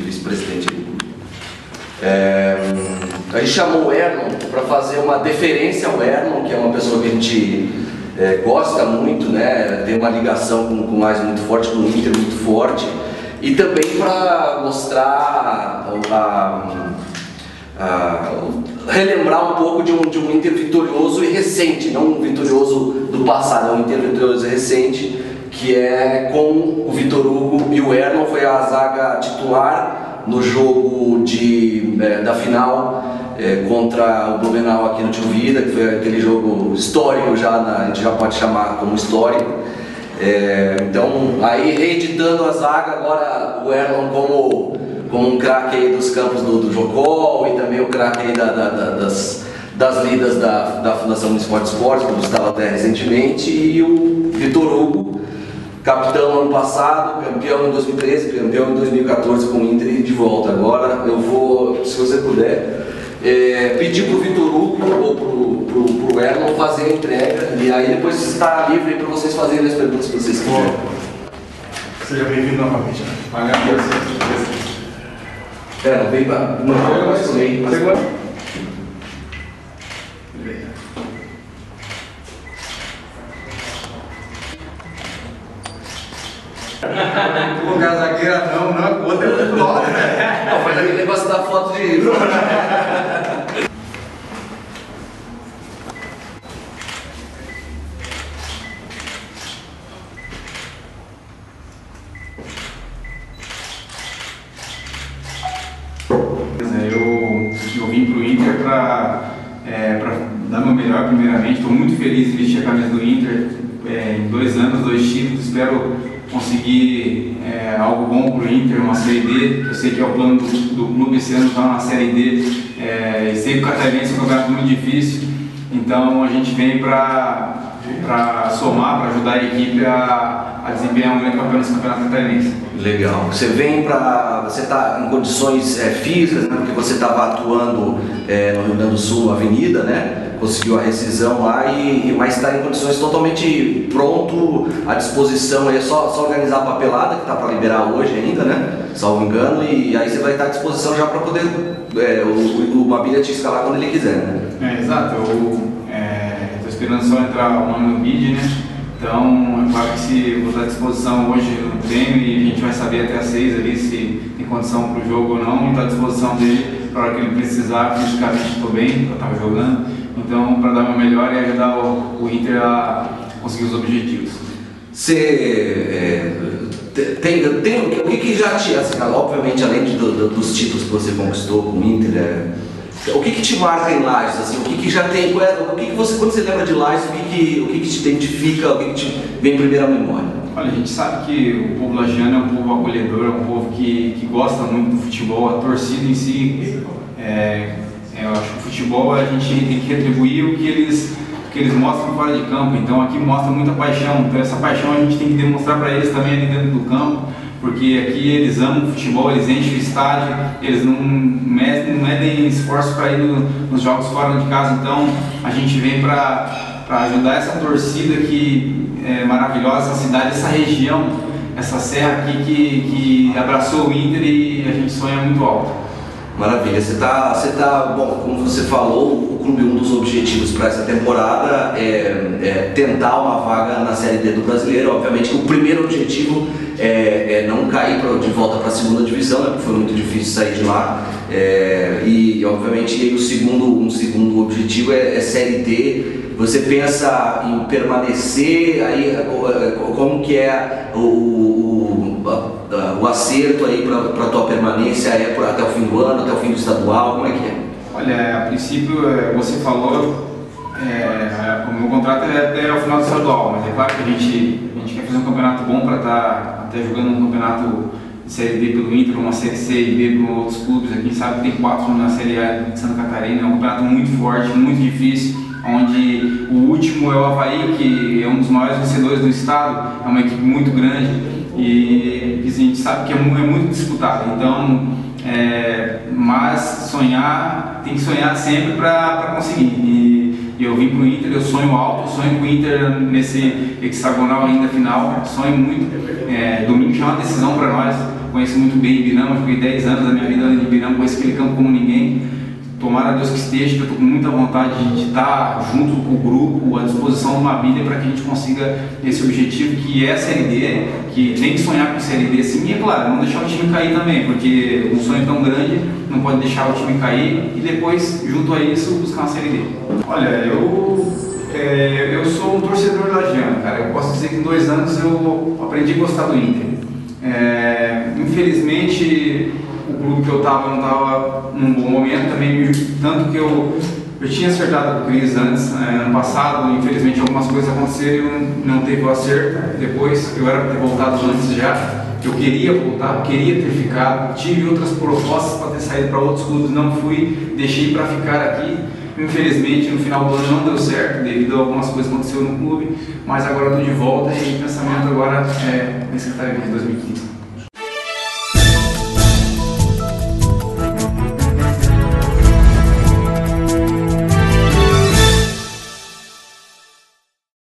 vice-presidente. É, a gente chamou o Herman para fazer uma deferência ao Herman, que é uma pessoa que a gente é, gosta muito, né? tem uma ligação com, o mais muito forte, com o Inter muito forte, e também para mostrar, a, a, a, relembrar um pouco de um, de um Inter vitorioso e recente, não um vitorioso do passado, é um Inter vitorioso recente que é com o Vitor Hugo e o Erlon, foi a zaga titular no jogo de, é, da final é, contra o Blumenau aqui no Tio Vida, que foi aquele jogo histórico já, na, a gente já pode chamar como histórico. É, então, aí reeditando a zaga, agora o Erlon como, como um craque dos campos do, do Jocol e também o craque da, da, da, das, das lidas da, da Fundação Municipal de Esportes, como estava até recentemente, e o Vitor Hugo, capitão ano passado, campeão em 2013, campeão em 2014 com o Inter e de volta. Agora eu vou, se você puder, é, pedir para o Vitor Hugo ou para o Erlon fazer a entrega e aí depois está livre para vocês fazerem as perguntas que vocês quiserem. Seja bem-vindo novamente. É, vem para. Não, eu mais também. Lugar zagueira não, não, outra é muito alto, né? Não, faz aquele negócio da foto de. Eu, eu vim para o Inter para é, dar meu melhor, primeiramente. Estou muito feliz em vestir a camisa do Inter. É, em dois anos, dois títulos. Espero conseguir é, algo bom para o Inter, uma Série D. Eu sei que é o plano do, do clube esse ano estar tá na Série D. É, e sei que o Catarinense é um campeonato muito difícil. Então a gente vem para somar, para ajudar a equipe a, a desempenhar um grande papel nesse campeonato catarinense. Legal. Você vem para. Você está em condições é, físicas, né? porque você estava atuando é, no Rio Grande do Sul, Avenida, né? Conseguiu a rescisão lá, e, mas está em condições totalmente pronto, à disposição. É só, só organizar a papelada, que está para liberar hoje ainda, né? Salvo engano, e aí você vai estar à disposição já para poder é, o, o Mabília te escalar quando ele quiser, né? É, exato. Eu só entrar o nome no bid, né? Então, é claro que se vou estar à disposição hoje no treino e a gente vai saber até às seis ali se tem condição para o jogo ou não, estou à disposição dele para hora que ele precisar, fisicamente estou bem, eu estava jogando, então para dar meu melhor e ajudar o, o, Inter a conseguir os objetivos. Você é, tem, tem, o que já te, assim, obviamente além de, do, dos títulos que você conquistou com o Inter, é, o que, que te marca em Lages? Assim, o que, que já tem? É, o que, que você, quando você lembra de Lages, o que, que, o que, que te identifica, o que, que te vem em primeira memória? Olha, a gente sabe que o povo lagiano é um povo acolhedor, é um povo que, que gosta muito do futebol, a torcida em si. É, é, eu acho que o futebol a gente tem que retribuir o que eles, que eles mostram fora de campo. Então aqui mostra muita paixão. Então essa paixão a gente tem que demonstrar para eles também ali dentro do campo porque aqui eles amam o futebol, eles enchem o estádio, eles não medem, não medem esforço para ir no, nos jogos fora de casa, então a gente vem para ajudar essa torcida que é maravilhosa, essa cidade, essa região, essa serra aqui que, que abraçou o Inter e a gente sonha muito alto. Maravilha, você está, você tá, bom, como você falou, o clube, um dos objetivos para essa temporada é, é, tentar uma vaga na Série D do Brasileiro. Obviamente o primeiro objetivo é, é pra, de volta para a segunda divisão, né, porque foi muito difícil sair de lá. É, e obviamente o segundo, um segundo objetivo é, é Série D. Você pensa em permanecer, aí como que é o, o, o acerto aí para a tua permanência é até o fim do ano, até o fim do estadual, como é que é? Olha, a princípio você falou, é, o meu contrato é até o final do estadual, mas é claro que a gente, a gente quer fazer um campeonato bom para estar tá, até jogando um campeonato de Série B pelo Inter, uma Série C e B para outros clubes. Aqui sabe tem quatro na Série A de Santa Catarina, é um campeonato muito forte, muito difícil, onde o último é o Havaí, que é um dos maiores vencedores do estado, é uma equipe muito grande e, a gente sabe que é, é muito disputado. Então, é, mas sonhar, tem que sonhar sempre para conseguir. E, e, eu vim para o Inter, eu sonho alto, sonho com o Inter nesse hexagonal ainda final, sonho muito. É, domingo já é uma decisão para nós, conheço muito bem Ibirama, joguei 10 anos da minha vida em Ibirama, conheço aquele campo como ninguém. Tomara Deus que esteja, que eu estou com muita vontade de estar junto com o grupo, à disposição de uma Bíblia para que a gente consiga esse objetivo que é a Série D, que tem que sonhar com a Série D sim, e é claro, não deixar o time cair também, porque um sonho tão grande não pode deixar o time cair e depois, junto a isso, buscar uma Série D. Olha, eu, é, eu sou um torcedor lagiano, cara. Eu posso dizer que em dois anos eu aprendi a gostar do Inter. É, infelizmente, clube que eu estava não estava num bom momento, também tanto que eu, eu tinha acertado com o Cris antes, é, ano passado, infelizmente algumas coisas aconteceram, não, teve o acerto, depois eu era para ter voltado antes já, eu queria voltar, queria ter ficado, tive outras propostas para ter saído para outros clubes, não fui, deixei para ficar aqui, Infelizmente, no final do ano não deu certo, devido a algumas coisas que aconteceram no clube, mas agora estou de volta e pensamento agora é nesse que está de 2015.